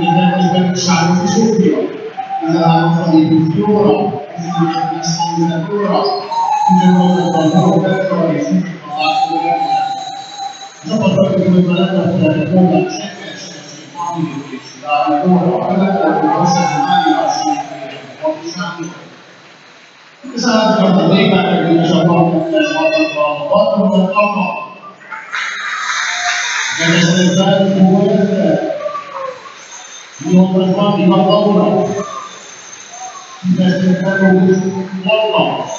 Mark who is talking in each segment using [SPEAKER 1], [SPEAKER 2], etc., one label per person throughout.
[SPEAKER 1] minden, minden sárga sófia, legalább felé 20 óra, ez már 100 óra, mindenhol a dolgokra, és a látszóra. Csapatkörülbelül lehetett egy mondani senki, senki, amit is, de amikor a következő azt hiszem, hogy a hatóságok. Köszönöm, hogy a lépákat és a bankoknál a bankoknak, a bankoknak, de ezt nem tudjuk, hogy non trasformi la paura invece con molto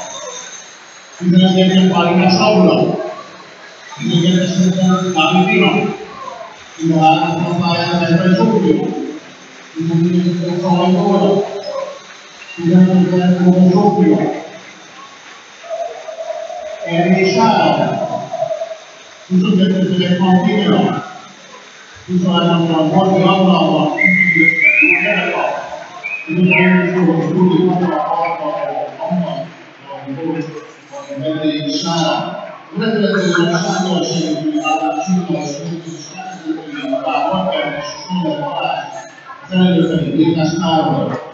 [SPEAKER 1] bisogna fare una saura bisogna essere bambino imparare a fare la ragione bisogna fare corpo bisogna fare come soffio e riuscire bisogna essere corpo 你说：“我讲了，我必须，我一定要，我今天是我努力工作，好好工作，好我一定我一定要上过去，我要去读书，读书，读书，读书，读书，读书，读书，读书，读书，读书，读书，读书，读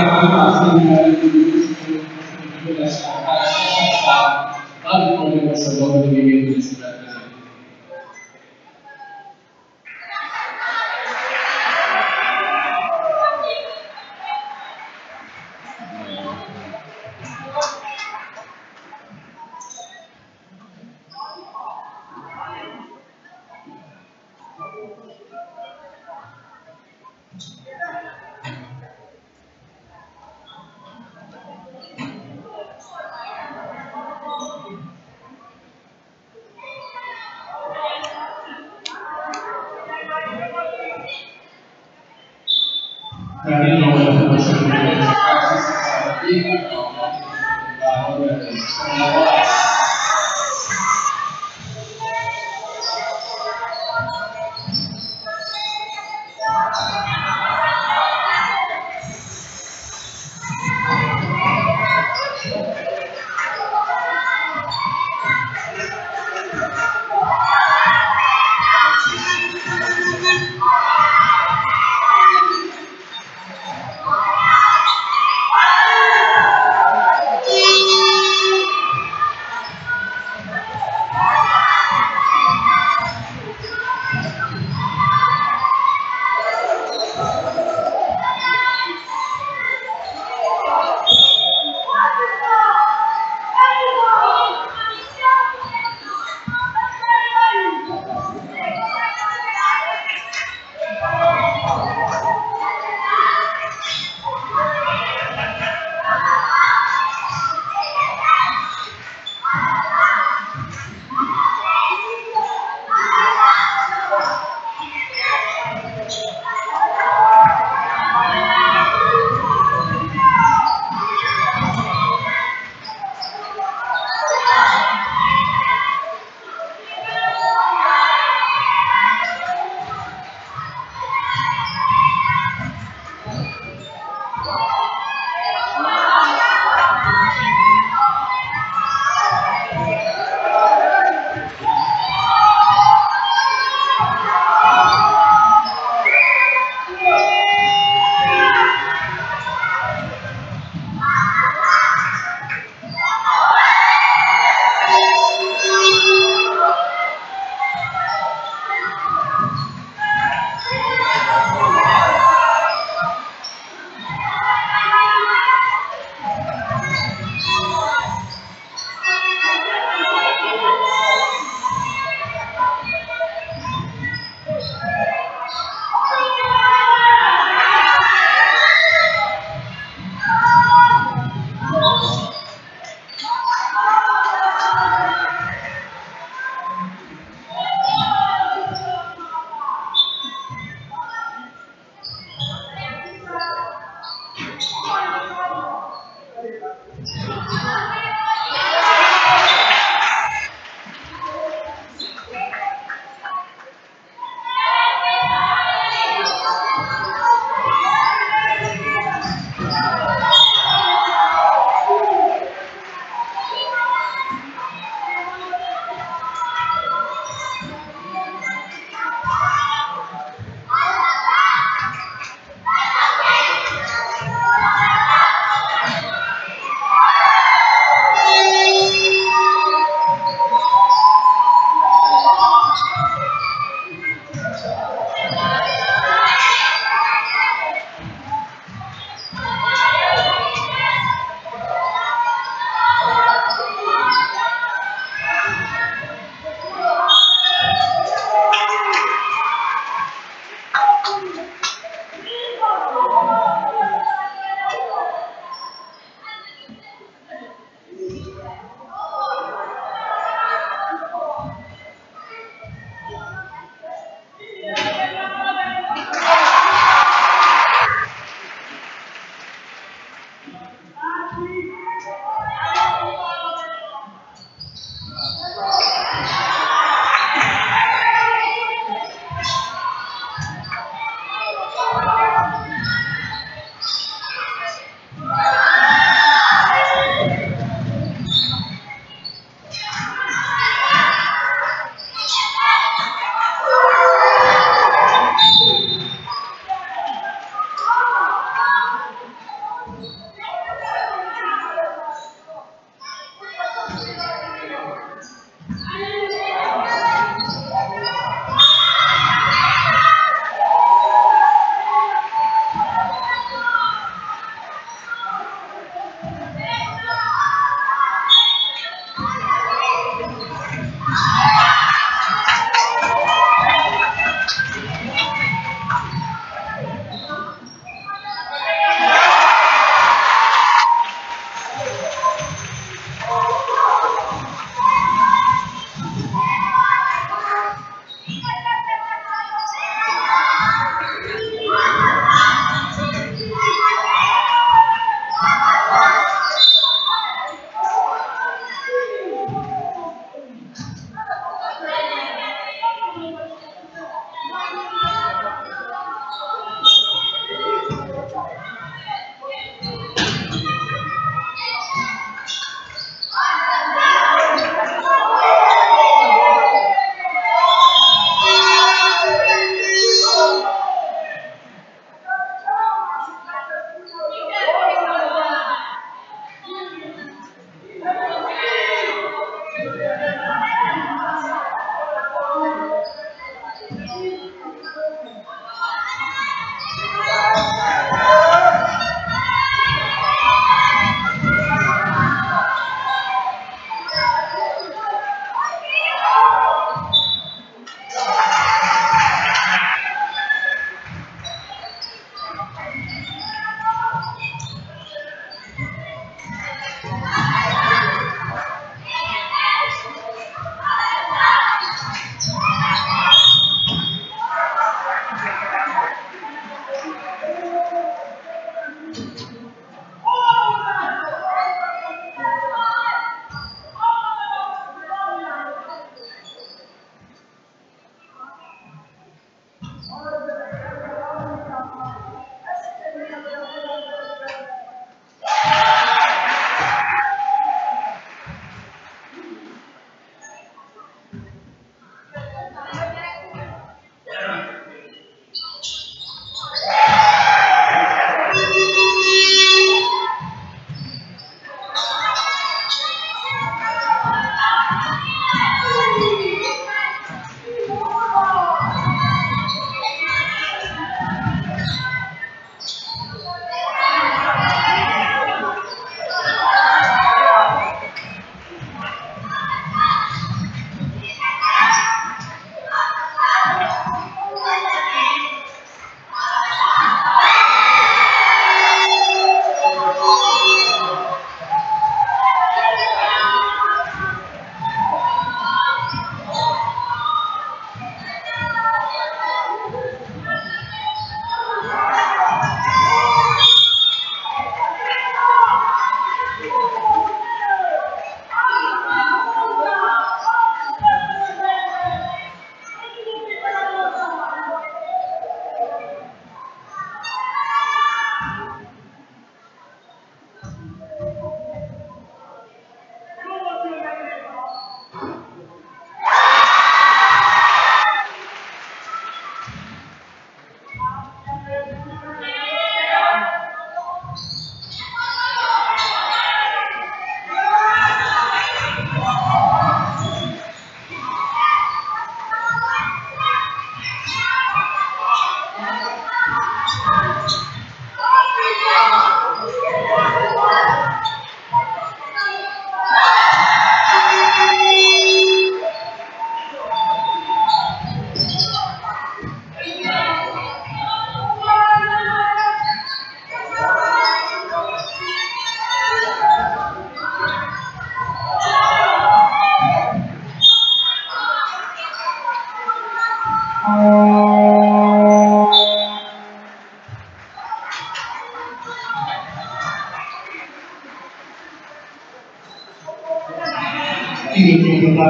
[SPEAKER 1] Obrigado.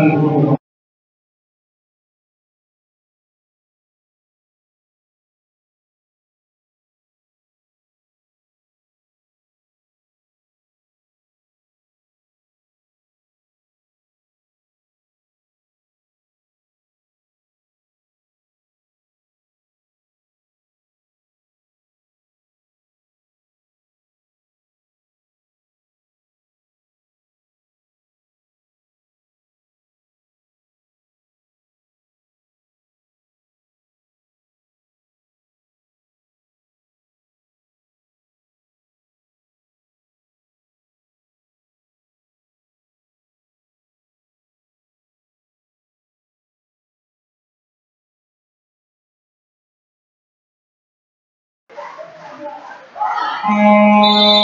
[SPEAKER 1] one Música hum.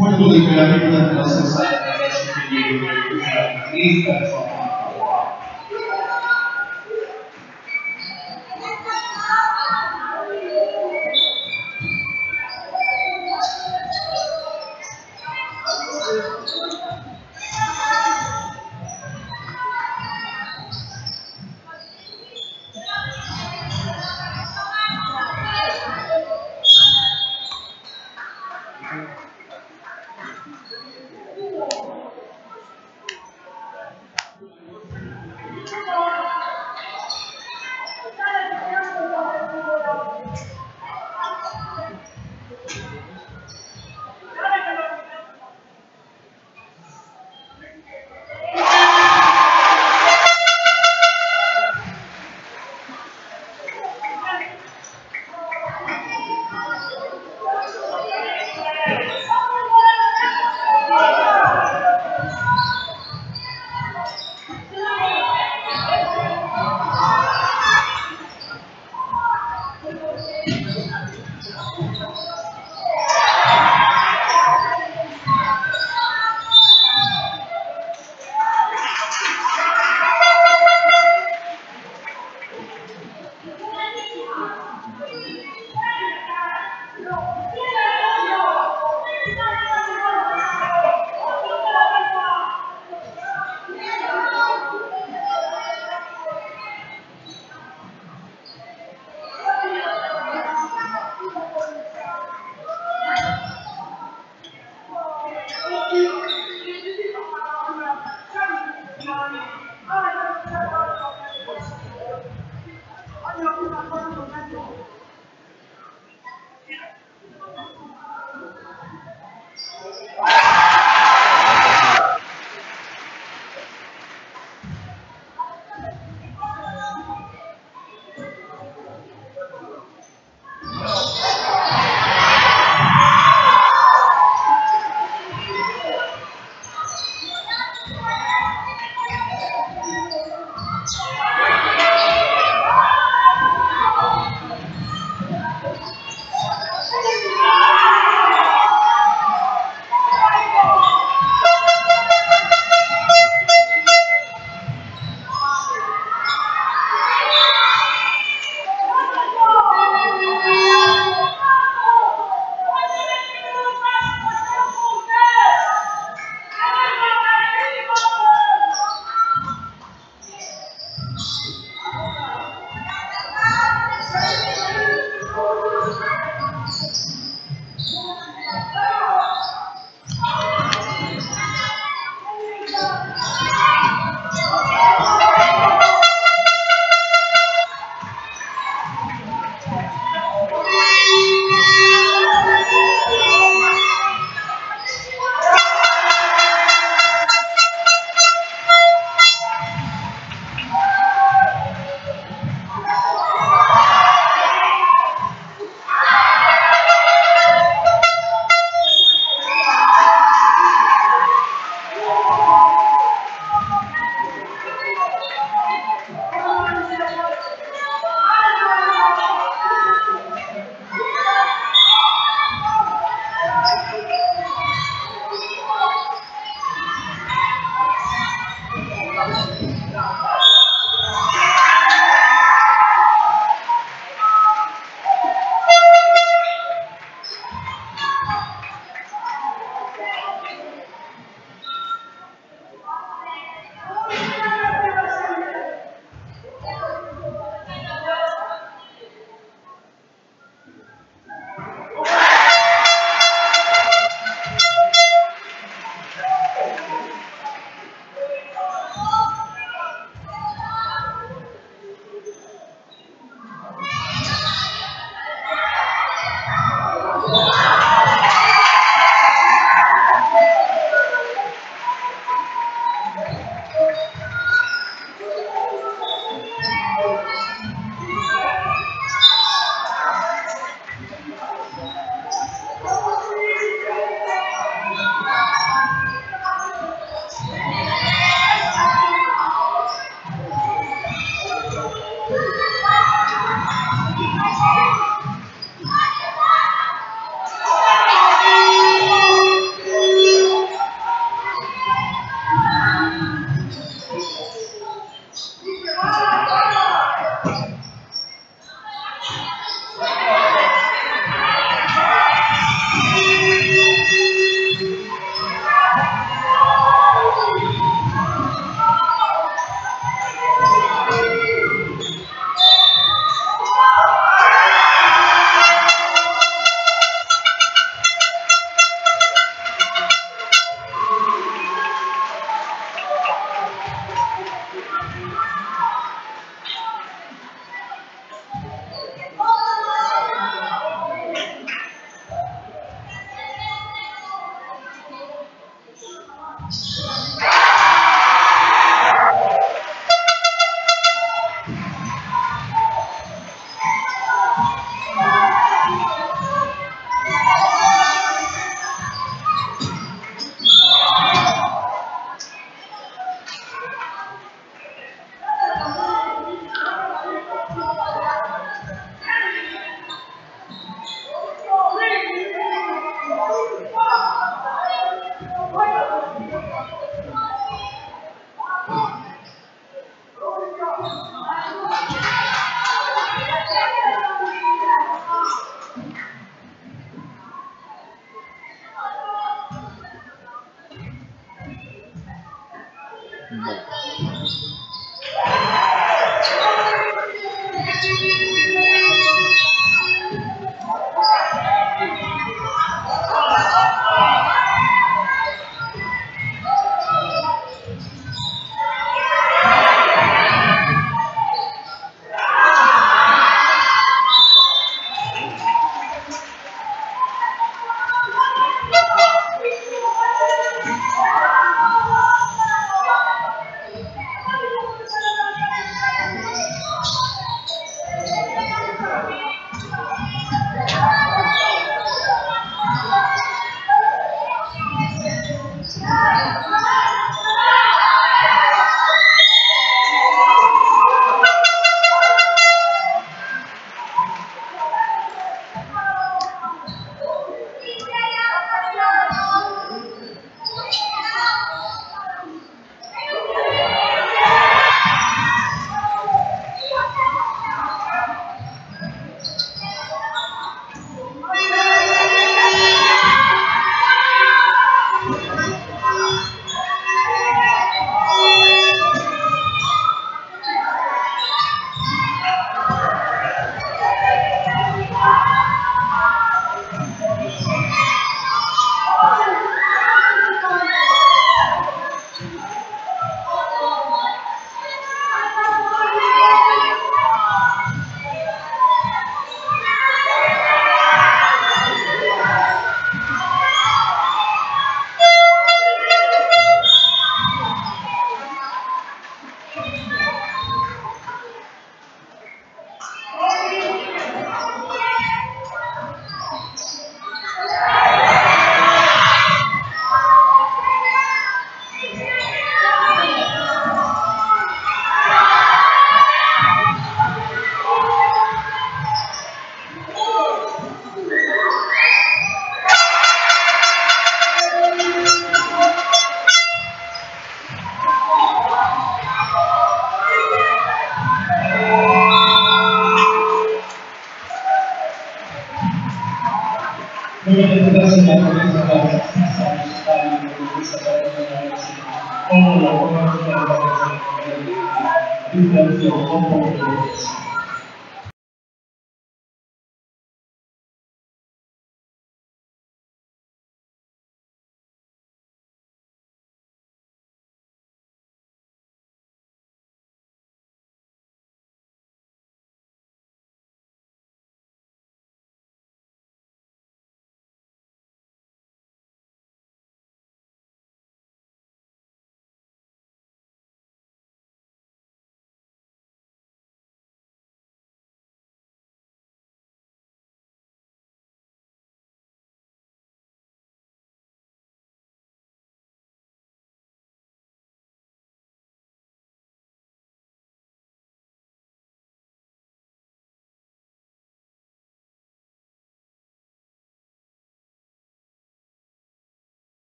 [SPEAKER 1] Muito obrigado pela a pela sua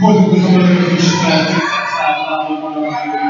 [SPEAKER 1] Muito obrigado, Cristo,